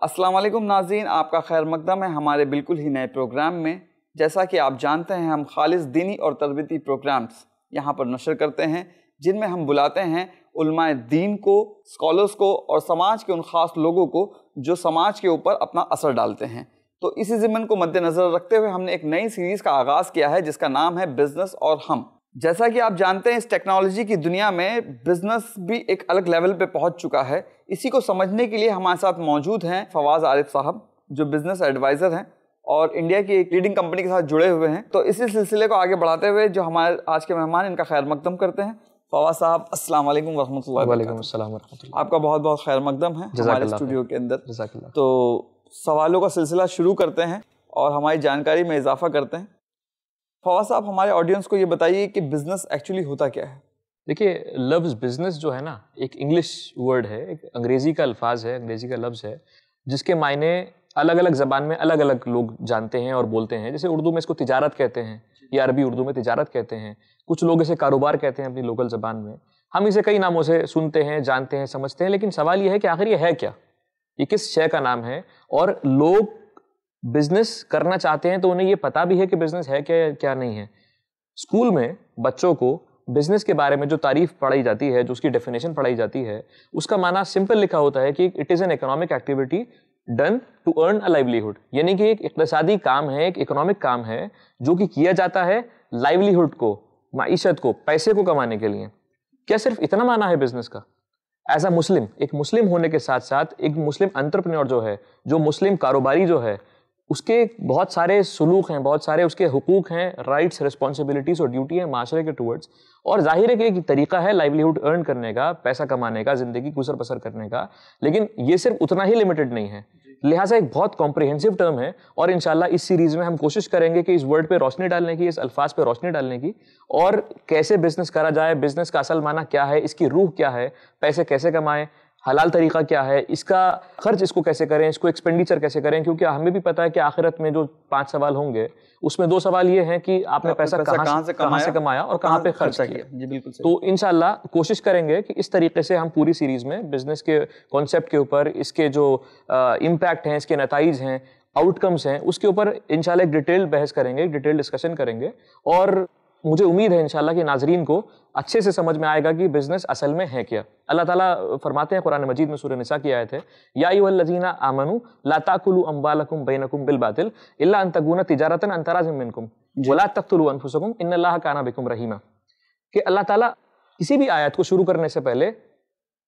अस्सलाम वालेकुम नाजीन आपका खैर मकदम है हमारे बिल्कुल ही नए प्रोग्राम में। जैसा कि आप जानते हैं, हम खालिश दीनी और तरबती प्रोग्राम्स यहाँ पर नशर करते हैं, जिनमें हम बुलाते हैं उलमाए दीन को, स्कॉलर्स को और समाज के उन ख़ास लोगों को जो समाज के ऊपर अपना असर डालते हैं। तो इसी ज़िमन को मद्देनज़र रखते हुए हमने एक नई सीरीज़ का आगाज़ किया है, जिसका नाम है बिज़नेस और हम। जैसा कि आप जानते हैं, इस टेक्नोलॉजी की दुनिया में बिज़नेस भी एक अलग लेवल पे पहुँच चुका है। इसी को समझने के लिए हमारे साथ मौजूद हैं फवाज आरिफ साहब जो बिज़नेस एडवाइज़र हैं और इंडिया की एक लीडिंग कंपनी के साथ जुड़े हुए हैं। तो इसी सिलसिले को आगे बढ़ाते हुए जो हमारे आज के मेहमान इनका खैर मकदम करते हैं। फवाद साहब अस्सलाम वालेकुम वरहमतुल्लाहि आपका बहुत बहुत खैर मकदम है हमारे स्टूडियो के अंदर। तो सवालों का सिलसिला शुरू करते हैं और हमारी जानकारी में इजाफा करते हैं। फवाद साहब हमारे ऑडियंस को ये बताइए कि बिज़नेस एक्चुअली होता क्या है? देखिए लफ्ज़ बिज़नेस जो है ना, एक इंग्लिश वर्ड है, एक अंग्रेज़ी का अल्फाज है, अंग्रेज़ी का लफ्ज़ है, जिसके मायने अलग अलग ज़बान में अलग अलग लोग जानते हैं और बोलते हैं। जैसे उर्दू में इसको तिजारत कहते हैं, या अरबी उर्दू में तिजारत कहते हैं। कुछ लोग इसे कारोबार कहते हैं अपनी लोकल ज़बान में। हम इसे कई नामों से सुनते हैं, जानते हैं, समझते हैं, लेकिन सवाल यह है कि आखिर ये है क्या? ये किस शय का नाम है? और लोग बिज़नेस करना चाहते हैं तो उन्हें ये पता भी है कि बिज़नेस है क्या क्या नहीं है। स्कूल में बच्चों को बिज़नेस के बारे में जो तारीफ़ पढ़ाई जाती है, जो उसकी डेफिनेशन पढ़ाई जाती है, उसका माना सिंपल लिखा होता है कि it is an economic activity done to earn a livelihood यानी कि एक इकतसादी काम है, एक इकोनॉमिक काम है, जो कि किया जाता है लाइवलीहुड को मीशत को, पैसे को कमाने के लिए। क्या सिर्फ़ इतना माना है बिज़नेस का? एज अ मुस्लिम एक मुस्लिम होने के साथ साथ एक मुस्लिम अंतरप्रन्योर जो है, जो मुस्लिम कारोबारी जो है उसके बहुत सारे सलूक हैं, बहुत सारे उसके हकूक हैं राइट्स रिस्पॉन्सिबिलिटीज़ और ड्यूटी है माशरे के टूवर्ड्स और ज़ाहिर है कि एक तरीका है लाइवलीहुड अर्न करने का, पैसा कमाने का, ज़िंदगी गुजर बसर करने का, लेकिन ये सिर्फ़ उतना ही लिमिटेड नहीं है। लिहाजा एक बहुत कॉम्प्रिहेंसिव टर्म है और इनशाला इस सीरीज़ में हम कोशिश करेंगे कि इस वर्ड पे रोशनी डालने की, इस अल्फाज पे रोशनी डालने की और कैसे बिज़नेस करा जाए बिज़नेस का असल माना क्या है, इसकी रूह क्या है, पैसे कैसे कमाएँ हलाल तरीका क्या है? इसका खर्च इसको कैसे करें? इसको एक्सपेंडिचर कैसे करें? क्योंकि हमें भी पता है कि आखिरत में जो पाँच सवाल होंगे उसमें दो सवाल ये हैं कि आपने पैसा, पैसा कहाँ से कहाँ से कमाया? और कहाँ पे खर्च किया? जी बिल्कुल तो इनशाला कोशिश करेंगे कि इस तरीके से हम पूरी सीरीज़ में बिज़नेस के कॉन्सेप्ट के ऊपर इसके जो इम्पैक्ट हैं इसके नतज हैं आउटकम्स हैं उसके ऊपर इनशाला एक डिटेल बहस करेंगे डिटेल डिस्कशन करेंगे और मुझे उम्मीद है इंशाल्लाह कि नाजरीन को अच्छे से समझ में आएगा कि बिज़नेस असल में है क्या। अल्लाह ताला फरमाते हैं कुरान मजीद में सूर्य निसा की आयत है या लजीना आमनु लाताकुलु अम्बालकुम बैनकुम बिल बातिल इल्ला अन तगुना तिजारतन अंतराजिम मिनकुम वला तख्तुलु अनफुसकुम इन्नल्लाह काना बिकुम रहीमा। कि अल्लाह ताला किसी भी आयत को शुरू करने से पहले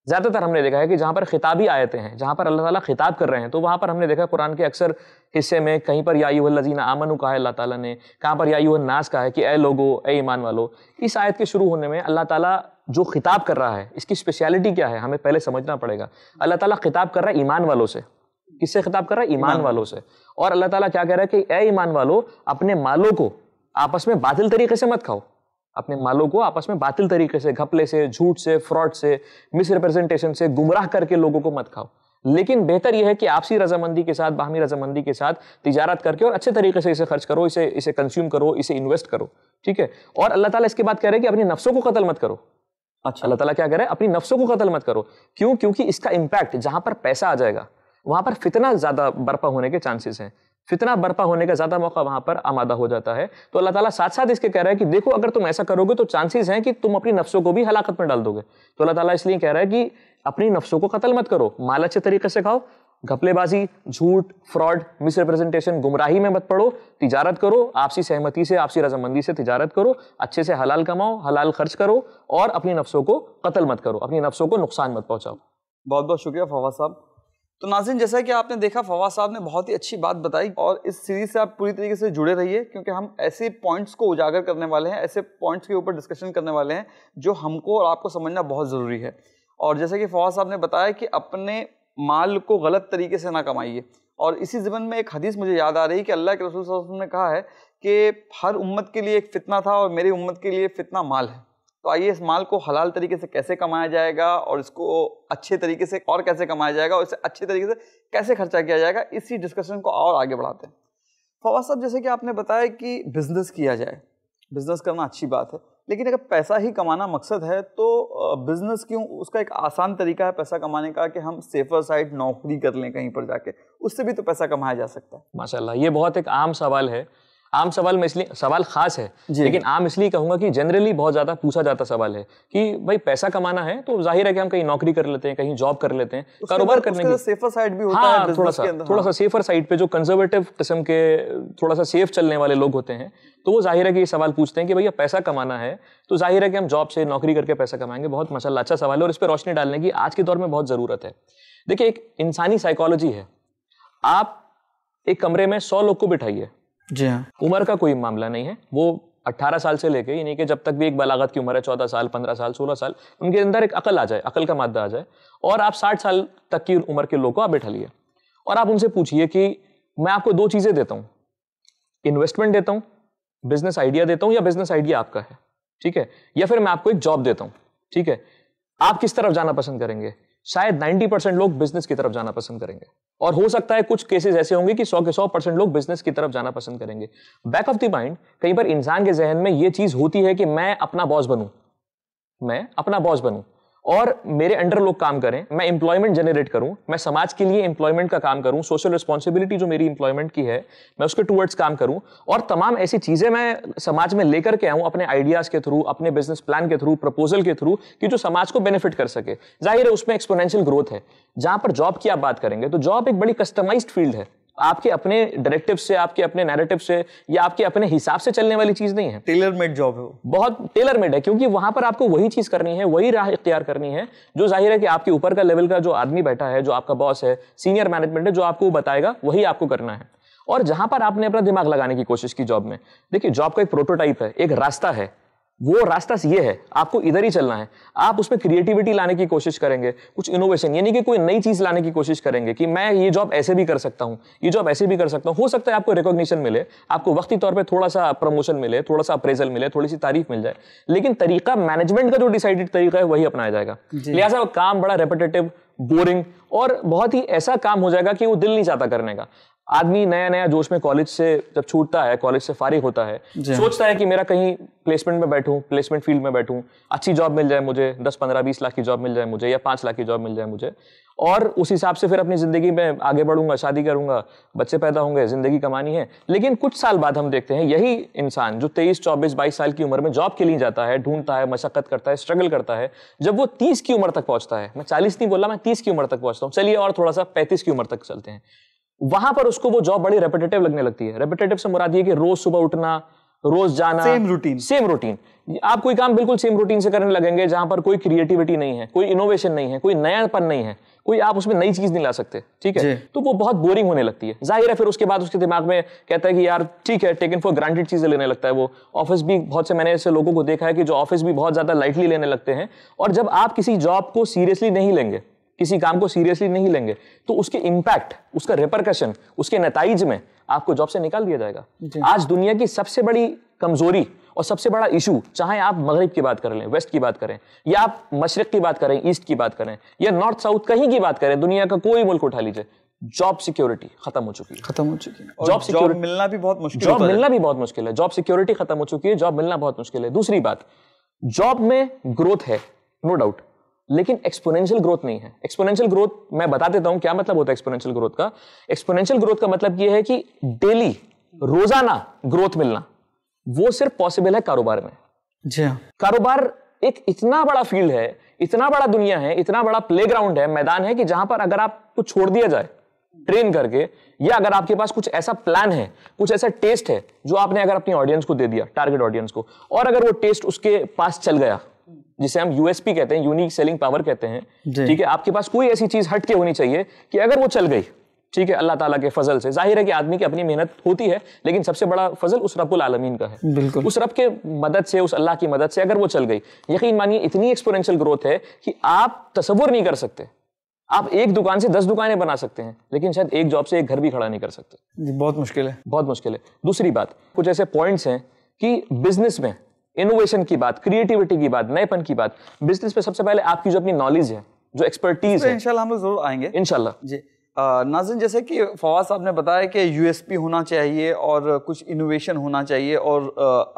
ज़्यादातर हमने देखा है कि जहाँ पर खिताबी आयतें हैं जहाँ पर अल्लाह ताला खिताब कर रहे हैं तो वहाँ पर हमने देखा कुरान के अक्सर हिस्से में कहीं पर याजीना आमनु कहा है अल्लाह ताला ने कहाँ पर यायू नास कहा है कि ए लोगो ए ईमान वालो। इस आयत के शुरू होने में अल्लाह ताला जो खिताब कर रहा है इसकी स्पेशलिटी क्या है हमें पहले समझना पड़ेगा। अल्लाह ताला खिताब कर रहा है ईमान वालों से। किससे खिताब कर रहा है? ईमान वालों से। और अल्लाह ताला क्या कह रहा है कि ए ईमान वालों अपने मालों को आपस में बातिल तरीके से मत खाओ। अपने मालों को आपस में बातिल तरीके से घपले से झूठ से फ्रॉड से मिसरिप्रेजेंटेशन से गुमराह करके लोगों को मत खाओ। लेकिन बेहतर यह है कि आपसी रजामंदी के साथ बाहमी रजामंदी के साथ तिजारत करके और अच्छे तरीके से इसे खर्च करो इसे इसे कंज्यूम करो इसे इन्वेस्ट करो ठीक है? और अल्लाह ताला इसके बाद कह रहे हैं कि अपनी नफ्सों को कत्ल मत करो। अच्छा। अल्लाह ताला क्या कह रहे हैं? अपनी नफ्सों को कत्ल मत करो। क्यों? क्योंकि इसका इम्पैक्ट जहाँ पर पैसा आ जाएगा वहाँ पर फितना ज़्यादा बर्पा होने के चांसेस हैं। फितना बर्पा होने का ज़्यादा मौका वहाँ पर आमादा हो जाता है। तो अल्लाह ताला साथ साथ इसके कह रहा है कि देखो, अगर तुम ऐसा करोगे तो चांसेस हैं कि तुम अपनी नफ्सों को भी हलाकत में डाल दोगे। तो अल्लाह ताला इसलिए कह रहा है कि अपनी नफ्सों को कत्ल मत करो माल अच्छे तरीके से खाओ, घपलेबाजी, झूठ, फ्रॉड, मिसरिप्रेजेंटेशन, गुमराही में मत पड़ो, तिजारत करो, आपसी सहमति से, आपसी रजामंदी से तिजारत करो, अच्छे से हलाल कमाओ, हलाल खर्च करो और अपनी नफ्सों को कत्ल मत करो, अपनी नफ्सों को नुकसान मत पहुंचाओ। बहुत बहुत शुक्रिया फवाद साहब। तो नाजिन, जैसा कि आपने देखा, फवाद साहब ने बहुत ही अच्छी बात बताई और इस सीरीज़ से आप पूरी तरीके से जुड़े रहिए क्योंकि हम ऐसे पॉइंट्स को उजागर करने वाले हैं, ऐसे पॉइंट्स के ऊपर डिस्कशन करने वाले हैं जो हमको और आपको समझना बहुत ज़रूरी है। और जैसे कि फवाद साहब ने बताया कि अपने माल को गलत तरीके से ना कमाइए। और इसी ज़मन में एक हदीस मुझे याद आ रही कि अल्लाह के रसूल ने कहा है कि हर उम्मत के लिए एक फ़ितना था और मेरी उम्मत के लिए फ़ितना माल है। तो आइए इस माल को हलाल तरीके से कैसे कमाया जाएगा और इसको अच्छे तरीके से और कैसे कमाया जाएगा और इसे अच्छे तरीके से कैसे खर्चा किया जाएगा, इसी डिस्कशन को और आगे बढ़ाते हैं। फवाद साहब, जैसे कि आपने बताया कि बिज़नेस किया जाए बिज़नेस करना अच्छी बात है, लेकिन अगर पैसा ही कमाना मकसद है तो बिज़नेस क्यों, उसका एक आसान तरीका है पैसा कमाने का कि हम सेफर साइड नौकरी कर लें कहीं पर जाके, उससे भी तो पैसा कमाया जा सकता है। माशाल्लाह, ये बहुत एक आम सवाल है आम सवाल में इसलिए सवाल खास है लेकिन आम इसलिए कहूँगा कि जनरली बहुत ज़्यादा पूछा जाता सवाल है कि भाई पैसा कमाना है तो ज़ाहिर है कि हम कहीं नौकरी कर लेते हैं कहीं जॉब कर लेते हैं कारोबार करने की। सेफर साइड भी होता हाँ, है थोड़ा सा थोड़ा हाँ। सा सेफर साइड पे जो कंजर्वेटिव किस्म के थोड़ा सा सेफ़ चलने वाले लोग होते हैं तो वो ज़ाहिर है कि ये सवाल पूछते हैं कि भैया पैसा कमाना है तो ज़ाहिर है कि हम जॉब से नौकरी करके पैसा कमाएँगे बहुत मशाला अच्छा सवाल है और इस पर रोशनी डालने की आज के दौर में बहुत ज़रूरत है। देखिए एक इंसानी साइकोलॉजी है आप एक कमरे में सौ लोग को बिठाइए जी हाँ। उम्र का कोई मामला नहीं है। वो 18 साल से लेके, यानी कि जब तक भी एक बलागत की उम्र है 14 साल 15 साल 16 साल, उनके अंदर एक अकल आ जाए, अकल का मादा आ जाए, और आप 60 साल तक की उम्र के लोग को आप बैठा लिए और आप उनसे पूछिए कि मैं आपको दो चीज़ें देता हूँ। इन्वेस्टमेंट देता हूँ बिज़नेस आइडिया देता हूँ, या बिज़नेस आइडिया आपका है, ठीक है? या फिर मैं आपको एक जॉब देता हूँ, ठीक है? आप किस तरफ़ जाना पसंद करेंगे? शायद 90 परसेंट लोग बिज़नेस की तरफ़ जाना पसंद करेंगे। और हो सकता है कुछ केसेस ऐसे होंगे कि 100 के 100 परसेंट लोग बिज़नेस की तरफ़ जाना पसंद करेंगे। बैक ऑफ़ द माइंड कई बार इंसान के जहन में यह चीज़ होती है कि मैं अपना बॉस बनू। मैं अपना बॉस बनूं। और मेरे अंडर लोग काम करें, मैं इंप्लॉयमेंट जनरेट करूँ, मैं समाज के लिए इंप्लॉयमेंट का काम करूँ सोशल रिस्पॉन्सिबिलिटी जो मेरी इंप्लॉयमेंट की है, मैं उसके टूवर्ड्स काम करूँ और तमाम ऐसी चीज़ें मैं समाज में लेकर के आऊँ अपने आइडियाज़ के थ्रू अपने बिज़नेस प्लान के थ्रू प्रपोजल के थ्रू कि जो समाज को बेनिफिट कर सके। ज़ाहिर है, उसमें एक्सपोनेंशियल ग्रोथ है। जहाँ पर जॉब की आप बात करेंगे तो जॉब एक बड़ी कस्टमाइज्ड फ़ील्ड है। आपके अपने डायरेक्टिव से आपके अपने नैरेटिव से या आपके अपने हिसाब से चलने वाली चीज़ नहीं है। टेलर मेड जॉब है बहुत टेलर मेड है क्योंकि वहाँ पर आपको वही चीज़ करनी है वही राह इख्तियार करनी है जो ज़ाहिर है कि आपके ऊपर का लेवल का जो आदमी बैठा है जो आपका बॉस है सीनियर मैनेजमेंट है जो आपको बताएगा वही आपको करना है। और जहाँ पर आपने अपना दिमाग लगाने की कोशिश की जॉब में देखिए जॉब का एक प्रोटोटाइप है एक रास्ता है। वो रास्ता ये है आपको इधर ही चलना है। आप उसमें क्रिएटिविटी लाने की कोशिश करेंगे कुछ इनोवेशन यानी कि कोई नई चीज़ लाने की कोशिश करेंगे कि मैं ये जॉब ऐसे भी कर सकता हूँ ये जॉब ऐसे भी कर सकता हूँ। हो सकता है आपको रिकॉग्निशन मिले आपको वक्ती तौर पर थोड़ा सा प्रमोशन मिले थोड़ा सा अप्रेजल मिले थोड़ी सी तारीफ़ मिल जाए लेकिन तरीका मैनेजमेंट का जो डिसाइडेड तरीका है वही अपनाया जाएगा। लिहाजा काम बड़ा रेपिटेटिव बोरिंग और बहुत ही ऐसा काम हो जाएगा कि वो दिल नहीं चाहता करने का। आदमी नया नया जोश में कॉलेज से जब छूटता है कॉलेज से फारिग होता है सोचता है कि मेरा कहीं प्लेसमेंट में बैठूं प्लेसमेंट फ़ील्ड में बैठूं अच्छी जॉब मिल जाए मुझे दस पंद्रह बीस लाख की जॉब मिल जाए मुझे या पाँच लाख की जॉब मिल जाए मुझे। और उस हिसाब से फिर अपनी ज़िंदगी में आगे बढ़ूँगा शादी करूँगा बच्चे पैदा होंगे ज़िंदगी कमानी है। लेकिन कुछ साल बाद हम देखते हैं यही इंसान जो तेईस चौबीस बाईस साल की उम्र में जॉब के लिए जाता है ढूंढता है मशक्कत करता है स्ट्रगल करता है जब वो तीस की उम्र तक पहुँचता है मैं चालीस नहीं बोला मैं तीस की उम्र तक पहुँचता हूँ। चलिए और थोड़ा सा पैंतीस की उम्र तक चलते हैं। वहाँ पर उसको वो जॉब बड़ी रेपिटेटिव लगने लगती है। रेपिटेटिव से मुराद ये कि रोज सुबह उठना रोज जाना सेम रूटीन सेम रूटीन आप कोई काम बिल्कुल सेम रूटीन से करने लगेंगे जहाँ पर कोई क्रिएटिविटी नहीं है कोई इनोवेशन नहीं है कोई नयापन नहीं है कोई आप उसमें नई चीज़ नहीं ला सकते ठीक है? तो वो बहुत बोरिंग होने लगती है। ज़ाहिर है फिर उसके बाद उसके दिमाग में कहता है कि यार ठीक है टेकन फॉर ग्रांटेड चीज़ें लेने लगता है वो। ऑफ़िस भी बहुत से मैंने ऐसे लोगों को देखा है कि जो ऑफ़िस भी बहुत ज़्यादा लाइटली लेने लगते हैं। और जब आप किसी जॉब को सीरियसली नहीं लेंगे किसी काम को सीरियसली नहीं लेंगे तो उसके इंपैक्ट उसका रिपरकशन उसके नतज में आपको जॉब से निकाल दिया जाएगा। आज दुनिया की सबसे बड़ी कमज़ोरी और सबसे बड़ा इशू चाहे आप मगरब की बात कर लें वेस्ट की बात करें या आप मशरक की बात करें ईस्ट की बात करें या नॉर्थ साउथ कहीं की बात करें दुनिया का कोई मुल्क उठा लीजिए जॉब सिक्योरिटी खत्म हो चुकी है। खत्म हो चुकी है। जॉब सिक्योरिटी मिलना भी बहुत मुश्किल जॉब मिलना भी बहुत मुश्किल है। जॉब सिक्योरिटी खत्म हो चुकी है जॉब मिलना बहुत मुश्किल है। दूसरी बात जॉब में ग्रोथ है नो डाउट लेकिन एक्सपोनेंशियल ग्रोथ नहीं है। एक्सपोनेंशियल ग्रोथ मैं बता देता हूँ क्या मतलब होता है एक्सपोनेंशियल ग्रोथ का। एक्सपोनेंशियल ग्रोथ का मतलब यह है कि डेली रोज़ाना ग्रोथ मिलना वो सिर्फ़ पॉसिबल है कारोबार में। जी हाँ। कारोबार एक इतना बड़ा फ़ील्ड है इतना बड़ा दुनिया है इतना बड़ा प्लेग्राउंड है मैदान है कि जहाँ पर अगर आपको छोड़ दिया जाए ट्रेन करके या अगर आपके पास कुछ ऐसा प्लान है कुछ ऐसा टेस्ट है जो आपने अगर अपनी ऑडियंस को दे दिया टारगेट ऑडियंस को और अगर वो टेस्ट उसके पास चल गया जिसे हम यूएसपी कहते हैं यूनिक सेलिंग पावर कहते हैं ठीक है? आपके पास कोई ऐसी चीज़ हटके होनी चाहिए कि अगर वो चल गई ठीक है? अल्लाह ताला के फजल से। ज़ाहिर है कि आदमी की अपनी मेहनत होती है लेकिन सबसे बड़ा फजल उस रब्बुल आलमीन का है। बिल्कुल। उस रब के मदद से उस अल्लाह की मदद से अगर वो चल गई यकीन मानिए इतनी एक्सपोनेंशियल ग्रोथ है कि आप तस्वुर नहीं कर सकते। आप एक दुकान से दस दुकानें बना सकते हैं लेकिन शायद एक जॉब से एक घर भी खड़ा नहीं कर सकते। बहुत मुश्किल है। बहुत मुश्किल है। दूसरी बात कुछ ऐसे पॉइंट्स हैं कि बिज़नेस में इनोवेशन की बात क्रिएटिविटी की बात नएपन की बात बिज़नेस पे सबसे पहले आपकी जो अपनी नॉलेज है जो एक्सपर्टीज है इंशाल्लाह हम लोग ज़रूर आएँगे। इंशाल्लाह। जी। नाजिन जैसे कि फवाद साहब ने बताया कि यूएसपी होना चाहिए और कुछ इनोवेशन होना चाहिए और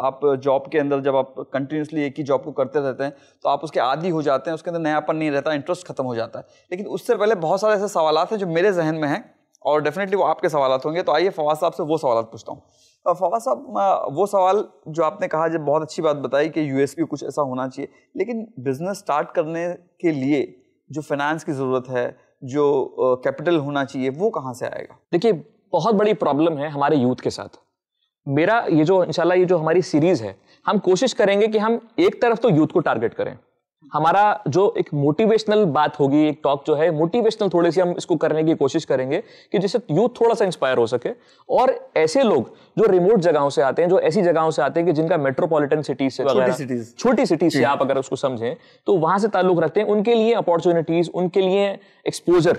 आप जॉब के अंदर जब आप कंटिन्यूसली एक ही जॉब को करते रहते हैं तो आप उसके आदि हो जाते हैं उसके अंदर नयापन नहीं रहता इंटरेस्ट खत्म हो जाता है। लेकिन उससे पहले बहुत सारे ऐसे सवाल हैं जो मेरे जहन में हैं और डेफिनेटली वो आपके सवाल होंगे तो आइए फवाद साहब से वो सवाल पूछता हूँ। फवाद साहब वो सवाल जो आपने कहा जब बहुत अच्छी बात बताई कि यूएसपी कुछ ऐसा होना चाहिए। लेकिन बिज़नेस स्टार्ट करने के लिए जो फाइनेंस की ज़रूरत है, जो कैपिटल होना चाहिए, वो कहाँ से आएगा? देखिए, बहुत बड़ी प्रॉब्लम है हमारे यूथ के साथ। मेरा ये जो, इंशाल्लाह ये जो हमारी सीरीज़ है, हम कोशिश करेंगे कि हम एक तरफ़ तो यूथ को टारगेट करें। हमारा जो एक मोटिवेशनल बात होगी एक टॉक जो है मोटिवेशनल थोड़ी सी हम इसको करने की कोशिश करेंगे कि जिससे यूथ थोड़ा सा इंस्पायर हो सके। और ऐसे लोग जो रिमोट जगहों से आते हैं जो ऐसी जगहों से आते हैं कि जिनका मेट्रोपॉलिटन सिटीज़ से छोटी सिटीज़ से आप अगर उसको समझें तो वहाँ से ताल्लुक रखते हैं उनके लिए अपॉर्चुनिटीज़ उनके लिए एक्सपोजर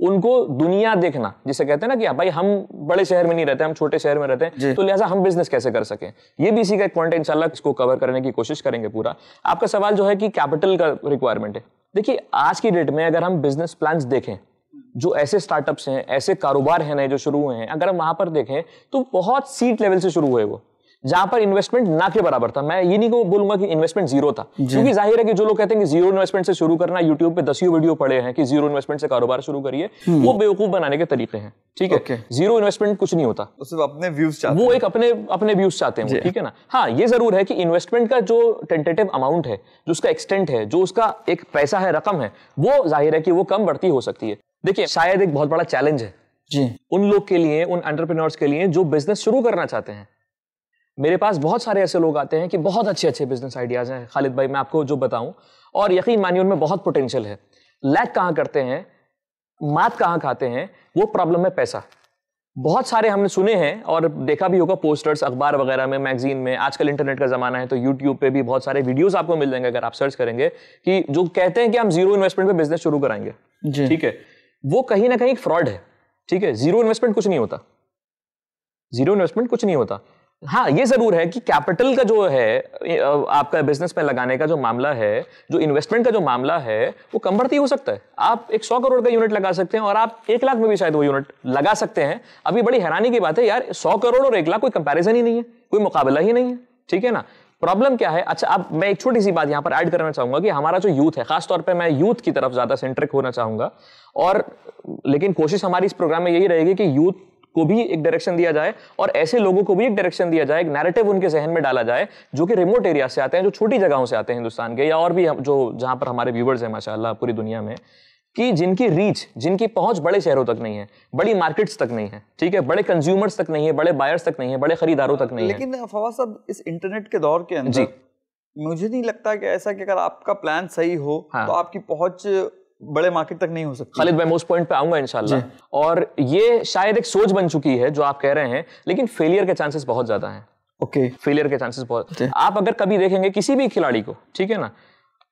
उनको दुनिया देखना जिसे कहते हैं ना कि भाई हम बड़े शहर में नहीं रहते हम छोटे शहर में रहते हैं तो लिहाजा हम बिज़नेस कैसे कर सकें? ये भी इसी का एक पॉइंट है इंशाल्लाह इसको कवर करने की कोशिश करेंगे पूरा। आपका सवाल जो है कि कैपिटल का रिक्वायरमेंट है। देखिए आज की डेट में अगर हम बिज़नेस प्लान देखें जो ऐसे स्टार्टअप्स हैं ऐसे कारोबार हैं नए जो शुरू हुए हैं अगर हम वहाँ पर देखें तो बहुत सीट लेवल से शुरू हुए वो। जहाँ पर इन्वेस्टमेंट ना के बराबर था। मैं ये नहीं बोलूँगा कि इन्वेस्टमेंट ज़ीरो था। क्योंकि ज़ाहिर है कि जो लोग कहते हैं कि ज़ीरो इन्वेस्टमेंट से शुरू करना यूट्यूब पे दसियों वीडियो पड़े हैं कि ज़ीरो इन्वेस्टमेंट से कारोबार शुरू करिए हम्म। वो बेवकूफ़ बनाने के तरीके हैं। ठीक है? ज़ीरो इन्वेस्टमेंट कुछ नहीं होता। अपने व्यूज़ चाहते वो एक अपने अपने व्यूज़ चाहते हैं ठीक है ना? हाँ ये ज़रूर है कि इन्वेस्टमेंट का जो टेंटेटिव अमाउंट है जो उसका एक्सटेंट है जो उसका एक पैसा है रकम है वो ज़ाहिर है कि वो कम बढ़ती हो सकती है। देखिए शायद एक बहुत बड़ा चैलेंज है। जी। उन लोग के लिए उन एंटरप्रेन्योर्स के लिए जो बिज़नेस शुरू करना चाहते हैं। मेरे पास बहुत सारे ऐसे लोग आते हैं कि बहुत अच्छे अच्छे बिज़नेस आइडियाज़ हैं। खालिद भाई मैं आपको जो बताऊँ और यकीन मानिए उनमें बहुत पोटेंशियल है। लैक कहाँ करते हैं? मात कहाँ खाते हैं? वो प्रॉब्लम है पैसा। बहुत सारे हमने सुने हैं और देखा भी होगा पोस्टर्स अखबार वगैरह में मैगजीन में। आजकल इंटरनेट का जमाना है तो यूट्यूब पे भी बहुत सारे वीडियोस आपको मिल जाएँगे अगर आप सर्च करेंगे कि जो कहते हैं कि हम ज़ीरो इन्वेस्टमेंट पे बिज़नेस शुरू कराएँगे। ठीक है? वो कहीं ना कहीं फ्रॉड है। ठीक है? ज़ीरो इन्वेस्टमेंट कुछ नहीं होता। ज़ीरो इन्वेस्टमेंट कुछ नहीं होता। हाँ ये ज़रूर है कि कैपिटल का जो है आपका बिज़नेस में लगाने का जो मामला है, जो इन्वेस्टमेंट का जो मामला है, वो कम बढ़ती हो सकता है। आप एक सौ करोड़ का यूनिट लगा सकते हैं और आप एक लाख में भी शायद वो यूनिट लगा सकते हैं। अभी बड़ी हैरानी की बात है, यार, सौ करोड़ और एक लाख कोई कंपेरिजन ही नहीं है, कोई मुकाबला ही नहीं है, ठीक है ना? प्रॉब्लम क्या है? अच्छा अब मैं एक छोटी सी बात यहाँ पर ऐड करना चाहूँगा कि हमारा जो यूथ है, खासतौर पर मैं यूथ की तरफ़ ज़्यादा सेंट्रिक होना चाहूँगा। और, लेकिन कोशिश हमारी इस प्रोग्राम में यही रहेगी कि यूथ को भी एक डायरेक्शन दिया जाए और ऐसे लोगों को भी एक डायरेक्शन दिया जाए एक नैरेटिव उनके जहन में डाला जाए जो कि रिमोट एरिया से आते हैं जो छोटी जगहों से आते हैं हिंदुस्तान के या और भी जो जहाँ पर हमारे व्यूवर्स हैं माशाल्लाह पूरी दुनिया में कि जिनकी रीच जिनकी पहुँच बड़े शहरों तक नहीं है बड़ी मार्केट्स तक नहीं है ठीक है? बड़े कंज्यूमर्स तक नहीं है बड़े बायर्स तक नहीं है बड़े खरीदारों तक नहीं लेकिन है फवाद साहब इस इंटरनेट के दौर के अंदर जी मुझे नहीं लगता कि ऐसा कि अगर आपका प्लान सही हो हाँ। तो आपकी पहुँच बड़े मार्केट तक नहीं हो सकती। खालिद मैं उस पॉइंट पे आऊँगा इंशाल्लाह। और ये शायद एक सोच बन चुकी है जो आप कह रहे हैं लेकिन फेलियर के चांसेस बहुत ज़्यादा हैं। Okay okay. फेलियर के चांसेस बहुत। आप अगर कभी देखेंगे किसी भी खिलाड़ी को ठीक है ना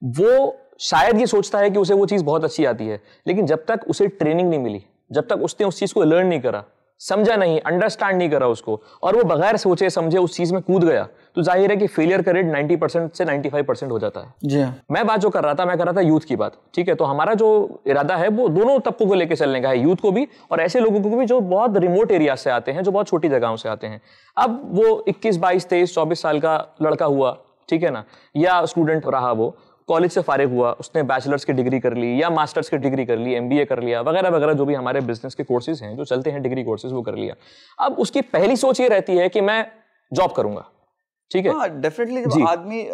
वो शायद ये सोचता है कि उसे वो चीज़ बहुत अच्छी आती है लेकिन जब तक उसे ट्रेनिंग नहीं मिली जब तक उसने उस चीज़ को लर्न नहीं करा समझा नहीं अंडरस्टैंड नहीं करा उसको। और वो बगैर सोचे समझे उस चीज़ में कूद गया। तो ज़ाहिर है कि फेलियर का रेट 90 परसेंट से 95 परसेंट हो जाता है। जी हाँ। मैं बात जो कर रहा था मैं कर रहा था यूथ की बात ठीक है? तो हमारा जो इरादा है वो दोनों तबकों को लेकर चलने का है यूथ को भी और ऐसे लोगों को भी जो बहुत रिमोट एरिया से आते हैं जो बहुत छोटी जगहों से आते हैं। अब वो इक्कीस बाईस तेईस चौबीस साल का लड़का हुआ ठीक है ना? या स्टूडेंट रहा वो कॉलेज से फारिग हुआ उसने बैचलर्स की डिग्री कर ली या मास्टर्स की डिग्री कर ली एमबीए कर लिया वगैरह वगैरह जो भी हमारे बिज़नेस के कोर्सेज हैं जो चलते हैं डिग्री कोर्सेज वो कर लिया। अब उसकी पहली सोच ये रहती है कि मैं जॉब करूँगा। ठीक है? डेफिनेटली हाँ, जब आदमी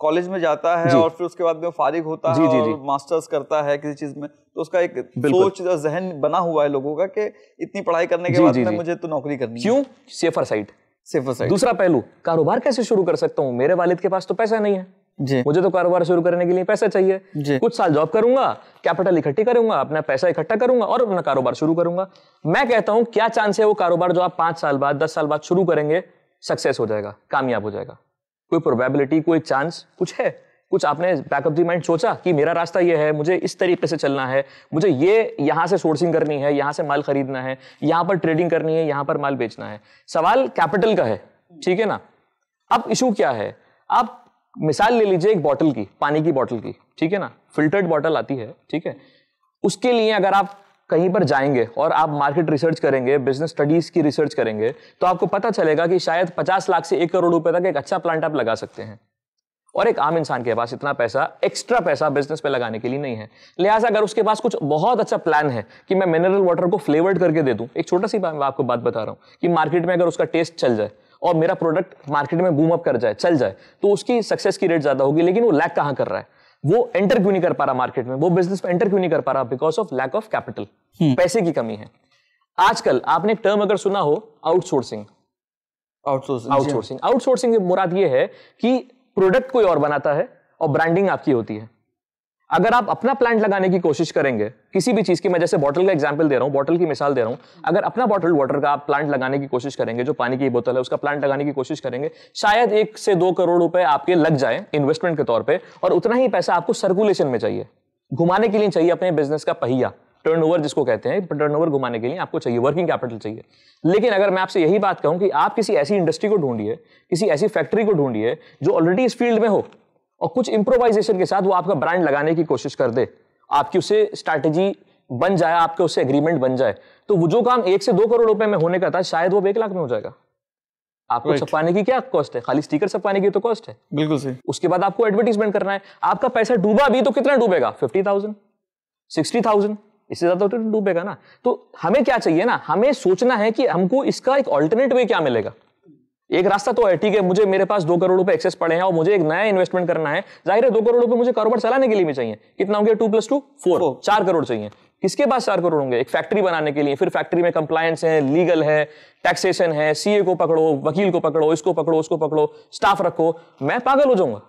कॉलेज में जाता है और फिर उसके बाद में फारिग होता है और मास्टर्स करता है किसी चीज़ में तो उसका एक सोच जहन बना हुआ है लोगों का कि इतनी पढ़ाई करने के बाद में मुझे तो नौकरी करनी क्यों? सेफर साइड सेफर साइड दूसरा पहलू कारोबार कैसे शुरू कर सकता हूँ? मेरे वालिद के पास तो पैसा नहीं है। मुझे तो कारोबार शुरू करने के लिए पैसा चाहिए। कुछ साल जॉब करूँगा कैपिटल इकट्ठी करूँगा अपना पैसा इकट्ठा करूँगा और अपना कारोबार शुरू करूँगा। मैं कहता हूँ क्या चांस है वो कारोबार जो आप पाँच साल बाद दस साल बाद शुरू करेंगे सक्सेस हो जाएगा कामयाब हो जाएगा? कोई प्रोबेबिलिटी कोई चांस कुछ है? कुछ आपने बैकअप दी माइंड सोचा कि मेरा रास्ता ये है मुझे इस तरीके से चलना है मुझे ये यहाँ से सोर्सिंग करनी है यहाँ से माल खरीदना है यहाँ पर ट्रेडिंग करनी है यहाँ पर माल बेचना है? सवाल कैपिटल का है ठीक है ना? अब इशू क्या है? आप मिसाल ले लीजिए एक बॉटल की, पानी की बॉटल की, ठीक है ना? फिल्टर्ड बॉटल आती है, ठीक है? उसके लिए अगर आप कहीं पर जाएँगे और आप मार्केट रिसर्च करेंगे बिज़नेस स्टडीज़ की रिसर्च करेंगे तो आपको पता चलेगा कि शायद 50 लाख से एक करोड़ रुपए तक एक अच्छा प्लांट आप लगा सकते हैं। और एक आम इंसान के पास इतना पैसा एक्स्ट्रा पैसा बिज़नेस पे लगाने के लिए नहीं है। लिहाजा अगर उसके पास कुछ बहुत अच्छा प्लान है कि मैं मिनरल वाटर को फ्लेवर्ड करके दे दूँ, एक छोटा सी बात मैं आपको बात बता रहा हूँ कि मार्केट में अगर उसका टेस्ट चल जाए और मेरा प्रोडक्ट मार्केट में बूम अप कर जाए चल जाए तो उसकी सक्सेस की रेट ज़्यादा होगी लेकिन वो लैक कहाँ कर रहा है? वो एंटर क्यों नहीं कर पा रहा मार्केट में? वो बिज़नेस में एंटर क्यों नहीं कर पा रहा because of lack of capital पैसे की कमी है। आजकल आपने एक टर्म अगर सुना हो आउटसोर्सिंग आउटसोर्सिंग आउटसोर्सिंग आउटसोर्सिंग मुराद ये है कि प्रोडक्ट कोई और बनाता है और ब्रांडिंग आपकी होती है। अगर आप अपना प्लांट लगाने की कोशिश करेंगे, किसी भी चीज़ की, मैं जैसे बॉटल का एग्ज़ाम्पल दे रहा हूँ बॉटल की मिसाल दे रहा हूँ, अगर अपना बॉटल वाटर का आप प्लांट लगाने की कोशिश करेंगे, जो पानी की बोतल है, उसका प्लांट लगाने की कोशिश करेंगे, शायद एक से दो करोड़ रुपए आपके लग जाए इन्वेस्टमेंट के तौर पर और उतना ही पैसा आपको सर्कुलेशन में चाहिए। घुमाने के लिए चाहिए अपने बिज़नेस का पहिया टर्नओवर जिसको कहते हैं टर्नओवर घुमाने के लिए आपको चाहिए वर्किंग कैपिटल चाहिए। लेकिन अगर मैं आपसे यही बात कहूँ कि आप किसी ऐसी इंडस्ट्री को ढूंढिए, किसी ऐसी फैक्ट्री को ढूंढिए, जो ऑलरेडी इस फ़ील्ड में हो और कुछ इंप्रोवाइजेशन के साथ वो आपका ब्रांड लगाने की कोशिश कर दे। आपकी उससे स्ट्रैटेजी बन जाए आपके उससे एग्रीमेंट बन जाए। तो वो जो काम एक से दो करोड़ रुपए में होने का था शायद वो एक लाख में हो जाएगा। आपको right. छपाने की क्या कॉस्ट है? खाली स्टिकर छपाने की तो कॉस्ट है। बिल्कुल सही। उसके बाद आपको एडवर्टीजमेंट करना है। आपका पैसा डूबा भी तो कितना डूबेगा? फिफ्टी थाउज़ेंड सिक्सटी थाउज़ेंड इससे ज़्यादा तो डूबेगा ना। तो हमें क्या चाहिए ना? हमें सोचना है कि हमको इसका एक ऑल्टरनेट वे क्या मिलेगा। एक रास्ता तो है ठीक है मुझे मेरे पास दो करोड़ रुपए एक्सेस पड़े हैं और मुझे एक नया इन्वेस्टमेंट करना है। ज़ाहिर है दो करोड़ रुपए मुझे कारोबार चलाने के लिए भी चाहिए। कितना हो गया? टू प्लस टू फोर चार करोड़ चाहिए। किसके पास चार करोड़ होंगे? एक फैक्ट्री बनाने के लिए। फिर फैक्ट्री में कंप्लायंस है लीगल है टैक्सेशन है सीए को पकड़ो वकील को पकड़ो इसको पकड़ो उसको पकड़ो स्टाफ रखो। मैं पागल हो जाऊँगा।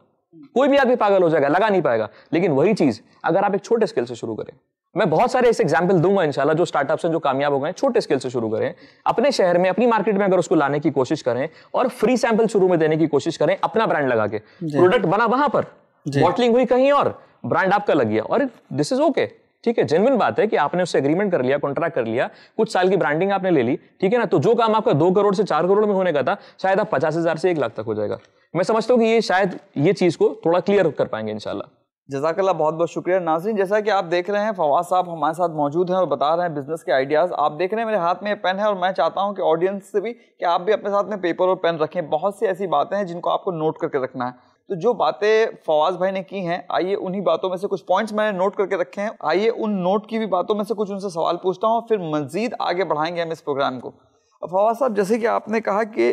कोई भी आदमी पागल हो जाएगा लगा नहीं पाएगा। लेकिन वही चीज़ अगर आप एक छोटे स्केल से शुरू करें मैं बहुत सारे ऐसे एग्ज़ाम्पल दूँगा इंशाल्लाह जो स्टार्टअप्स हैं जो कामयाब हो गए छोटे स्केल से शुरू करें। अपने शहर में अपनी मार्केट में अगर उसको लाने की कोशिश करें और फ्री सैंपल शुरू में देने की कोशिश करें अपना ब्रांड लगा के। प्रोडक्ट बना वहाँ पर। बॉटलिंग हुई कहीं और ब्रांड आपका लग गया। और दिस इज़ ओके ठीक है? जेनविन बात है कि आपने उससे एग्रीमेंट कर लिया कॉन्ट्रैक्ट कर लिया कुछ साल की ब्रांडिंग आपने ले ली ठीक है ना? तो जो काम आपका दो करोड़ से चार करोड़ में होने का था शायद आप पचास हज़ार से एक लाख तक हो जाएगा। मैं समझता हूँ कि ये शायद ये चीज़ को थोड़ा क्लियर कर पाएँगे इंशाल्लाह। जजाकल्ला बहुत बहुत शुक्रिया। नाजरीन, जैसा कि आप देख रहे हैं, फवाद साहब हमारे साथ मौजूद हैं और बता रहे हैं बिज़नेस के आइडियाज़ आप देख रहे हैं, मेरे हाथ में पेन है और मैं चाहता हूँ कि ऑडियंस से भी कि आप भी अपने साथ में पेपर और पेन रखें। बहुत सी ऐसी बातें हैं जिनको आपको नोट करके रखना है। तो जो बातें फवाज भाई ने की हैं, आइए उन्हीं बातों में से कुछ पॉइंट्स मैंने नोट करके रखे हैं। आइए उन नोट की भी बातों में से कुछ उनसे सवाल पूछता हूँ फिर मजीद आगे बढ़ाएँगे हम इस प्रोग्राम को। फवाद साहब जैसे कि आपने कहा कि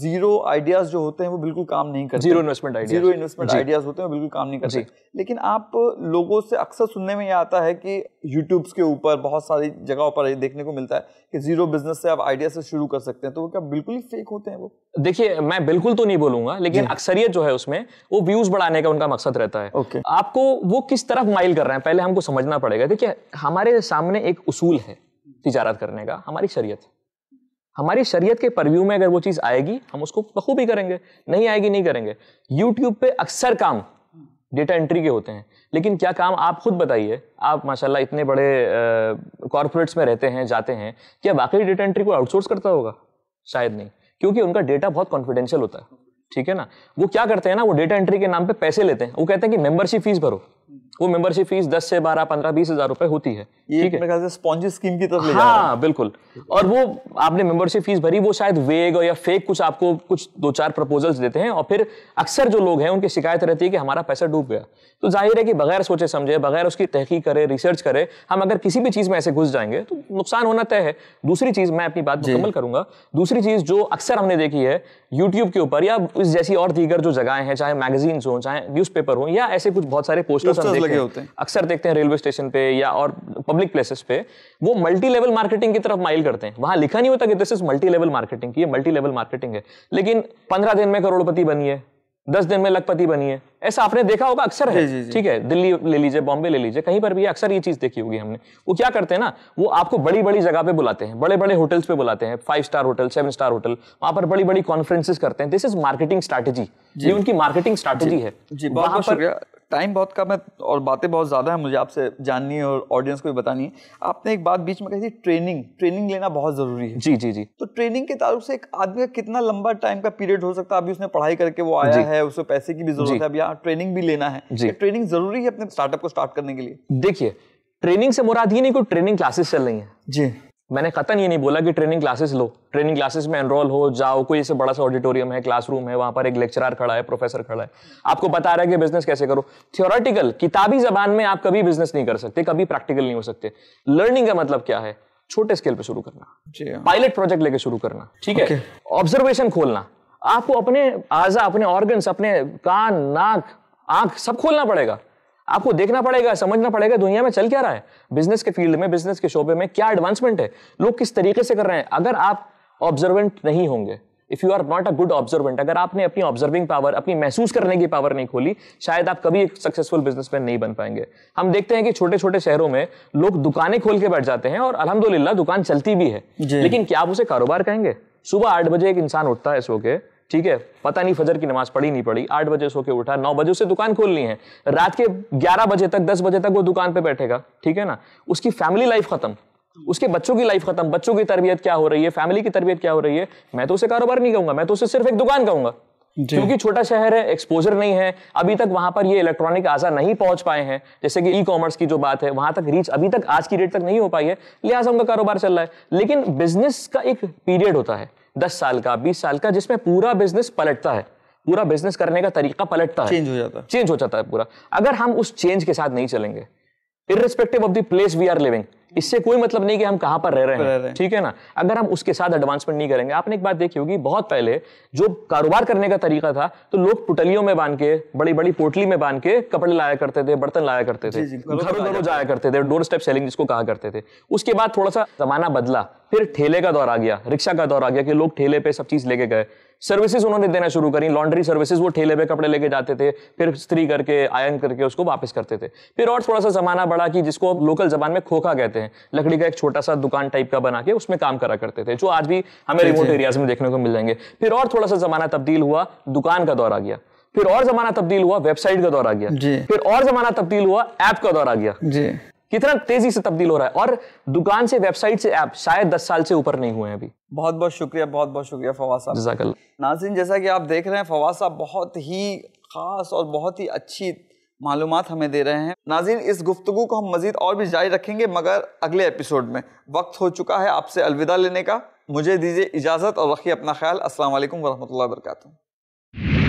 ज़ीरो आइडियाज़ जो होते हैं वो बिल्कुल काम नहीं करते। Zero investment ideas zero investment ideas होते हैं वो बिल्कुल काम नहीं करते। लेकिन आप लोगों से अक्सर सुनने में ये आता है कि यूट्यूब के ऊपर बहुत सारी जगहों पर देखने को मिलता है कि ज़ीरो बिज़नेस से आप आइडिया से शुरू कर सकते हैं तो वो क्या बिल्कुल ही फेक होते हैं वो? देखिए मैं बिल्कुल तो नहीं बोलूँगा लेकिन अक्सरियत जो है उसमें वो व्यूज़ बढ़ाने का उनका मकसद रहता है। okay. आपको वो किस तरफ़ माइल कर रहे हैं पहले हमको समझना पड़ेगा। देखिए हमारे सामने एक उसूल है तिजारत करने का हमारी शरीयत। हमारी शरीयत के परव्यू में अगर वो चीज़ आएगी, हम उसको बखूबी करेंगे। नहीं आएगी, नहीं करेंगे। यूट्यूब पे अक्सर काम डेटा एंट्री के होते हैं। लेकिन क्या काम आप खुद बताइए? आप, माशाल्लाह, इतने बड़े कॉरपोरेट्स में रहते हैं, जाते हैं, क्या वाकई डेटा एंट्री को आउटसोर्स करता होगा? शायद नहीं। क्योंकि उनका डेटा बहुत कॉन्फिडेंशियल होता है। ठीक है ना? वो क्या करते हैं ना, वो डेटा एंट्री के नाम पे पैसे लेते हैं। वो कहते हैं कि मेंबरशिप फ़ीस भरो। वो मेंबरशिप फ़ीस 10 से 12 15 बीस हज़ार रुपए होती है। ठीक है? स्पॉन्जी स्कीम की तरफ़ हाँ बिल्कुल। और वो आपने मेंबरशिप फ़ीस भरी वो शायद वेग या फेक कुछ आपको कुछ दो चार प्रपोजल्स देते हैं और फिर अक्सर जो लोग हैं उनकी शिकायत रहती है कि हमारा पैसा डूब गया। तो ज़ाहिर है कि बगैर सोचे समझे बगैर उसकी तहकीक करे रिसर्च करे हम अगर किसी भी चीज़ में ऐसे घुस जाएँगे तो नुकसान होना तय है। दूसरी चीज़ मैं अपनी बात मुकम्मल करूँगा। दूसरी चीज़ जो अक्सर हमने देखी है यूट्यूब के ऊपर या इस जैसी और दीगर जो जगह हैं चाहे मैगजीन हो चाहे न्यूज़पेपर हो या ऐसे कुछ बहुत सारे पोस्टर्स हम देखते हैं। अक्सर देखते हैं रेलवे स्टेशन पे या और पब्लिक प्लेसेस पे वो मल्टी लेवल मार्केटिंग की तरफ़ माइल करते हैं। वहाँ लिखा नहीं होता कि this is multi level marketing ये मल्टी लेवल मार्केटिंग है। लेकिन पंद्रह दिन में करोड़पति बनी है। दस दिन में लखपति बनी है। ऐसा आपने देखा होगा अक्सर है। ठीक है दिल्ली ले लीजिए बॉम्बे ले लीजिए कहीं पर भी अक्सर ये चीज़ देखी होगी हमने। वो क्या करते हैं ना वो आपको बड़ी बड़ी जगह पे बुलाते हैं बड़े बड़े होटल्स पे बुलाते हैं five star hotel seven star hotel वहाँ पर बड़ी बड़ी कॉन्फ्रेंसेस करते हैं। दिस इज़ मार्केटिंग स्ट्रेटेजी ये उनकी मार्केटिंग स्ट्रैटेजी है। जी बहुत शुक्रिया। टाइम बहुत कम है और बातें बहुत ज़्यादा है मुझे आपसे जाननी है और ऑडियंस को भी बतानी है। आपने एक बात बीच में कही थी ट्रेनिंग ट्रेनिंग लेना बहुत ज़रूरी है। जी जी जी। तो ट्रेनिंग के तारुक से एक आदमी का कितना लंबा टाइम का पीरियड हो सकता है? अभी उसने पढ़ाई करके वो आया है उसे पैसे की भी ज़रूरत है अब यहाँ ट्रेनिंग भी लेना है। ट्रेनिंग ज़रूरी है अपने स्टार्टअप को स्टार्ट करने के लिए? देखिए ट्रेनिंग से मुराद ये नहीं कोई ट्रेनिंग क्लासेस चल रही हैं। जी। मैंने कतन ये नहीं बोला कि ट्रेनिंग क्लासेस लो। ट्रेनिंग क्लासेस में एनरोल हो जाओ कोई ऐसे बड़ा सा ऑडिटोरियम है क्लासरूम है वहाँ पर एक लेक्चरर खड़ा है प्रोफेसर खड़ा है। आपको बता रहा है कि बिज़नेस कैसे करो। थियोरटिकल किताबी जबान में आप कभी बिज़नेस नहीं कर सकते कभी प्रैक्टिकल नहीं हो सकते। लर्निंग का मतलब क्या है? छोटे स्केल पे शुरू करना। हाँ। पायलट प्रोजेक्ट लेके शुरू करना ठीक है? ऑब्जर्वेशन खोलना। आपको अपने आजा अपने ऑर्गन्स अपने कान नाक आँख सब खोलना पड़ेगा। आपको देखना पड़ेगा समझना पड़ेगा दुनिया में चल क्या रहा है। बिज़नेस के फ़ील्ड में बिज़नेस के शोबे में क्या एडवांसमेंट है? लोग किस तरीके से कर रहे हैं? अगर आप ऑब्जर्वेंट नहीं होंगे if you are not a good observant अगर आपने अपनी ऑब्जर्विंग पावर अपनी महसूस करने की पावर नहीं खोली शायद आप कभी एक सक्सेसफुल बिजनेसमैन नहीं बन पाएँगे। हम देखते हैं कि छोटे छोटे शहरों में लोग दुकानें खोल के बैठ जाते हैं और अल्हम्दुलिल्लाह दुकान चलती भी है। लेकिन क्या आप उसे कारोबार कहेंगे? सुबह आठ बजे एक इंसान उठता है सो के ठीक है पता नहीं फजर की नमाज़ पढ़ी नहीं पड़ी आठ बजे सो के उठा नौ बजे उसे दुकान खोलनी है। रात के ग्यारह बजे तक दस बजे तक वो दुकान पे बैठेगा ठीक है ना? उसकी फैमिली लाइफ खत्म। उसके बच्चों की लाइफ खत्म। बच्चों की तरबियत क्या हो रही है? फैमिली की तरबियत क्या हो रही है? मैं तो उसे कारोबार नहीं कहूँगा मैं तो उसे सिर्फ़ एक दुकान कहूँगा। क्योंकि छोटा शहर है एक्सपोजर नहीं है। अभी तक वहाँ पर ये इलेक्ट्रॉनिक आजा नहीं पहुँच पाए हैं। जैसे कि ई कॉमर्स की जो बात है वहाँ तक रीच अभी तक आज की डेट तक नहीं हो पाई है। लिहाजा उनका कारोबार चल रहा है। लेकिन बिज़नेस का एक पीरियड होता है। दस साल का बीस साल का जिसमें पूरा बिज़नेस पलटता है। पूरा बिज़नेस करने का तरीका पलटता है। चेंज हो जाता है। चेंज हो जाता है पूरा। अगर हम उस चेंज के साथ नहीं चलेंगे irrespective of the place we are living इससे कोई मतलब नहीं कि हम कहाँ पर रह रहे हैं। ठीक है ना? अगर हम उसके साथ एडवांसमेंट नहीं करेंगे। आपने एक बात देखी होगी बहुत पहले जो कारोबार करने का तरीका था तो लोग पुटलियों में बाँध के बड़ी बड़ी पोटली में बाँध के कपड़े लाया करते थे बर्तन लाया करते थे। घरों घरों घरों जाया करते थे। डोर स्टेप सेलिंग जिसको कहा करते थे। उसके बाद थोड़ा सा जमाना बदला फिर ठेले का दौर आ गया रिक्शा का दौर आ गया कि लोग ठेले पे सब चीज़ लेके गए। सर्विसेज़ उन्होंने देना शुरू करी लॉन्ड्री सर्विसेज़ वो ठेले पे कपड़े लेके जाते थे फिर स्त्री करके आयन करके उसको वापस करते थे। फिर और थोड़ा सा जमाना बढ़ा कि जिसको अब लोकल जबान में खोखा कहते हैं लकड़ी का एक छोटा सा दुकान टाइप का बना के उसमें काम करा करते थे जो आज भी हमें रिमोट एरियाज़ में देखने को मिल जाएँगे। फिर और थोड़ा सा जमाना तब्दील हुआ दुकान का दौर आ गया। फिर और जमाना तब्दील हुआ वेबसाइट का दौर आ गया। जी। फिर और जमाना तब्दील हुआ ऐप का दौर आ गया। जी। कितना तेज़ी से तब्दील हो रहा है। और दुकान से वेबसाइट से ऐप शायद दस साल से ऊपर नहीं हुए हैं अभी। बहुत बहुत शुक्रिया बहुत बहुत शुक्रिया फवाद साहब। नाजिन जैसा कि आप देख रहे हैं फवाद साहब बहुत ही ख़ास और बहुत ही अच्छी मालूम हमें दे रहे हैं। नाजिन इस गुफ्तु को हम मज़ीद और भी जारी रखेंगे मगर अगले एपिसोड में। वक्त हो चुका है आपसे अलविदा लेने का। मुझे दीजिए इजाज़त और रखिए अपना ख्याल। वालेकुम वरहमतुल्लाहि वबरकातुहू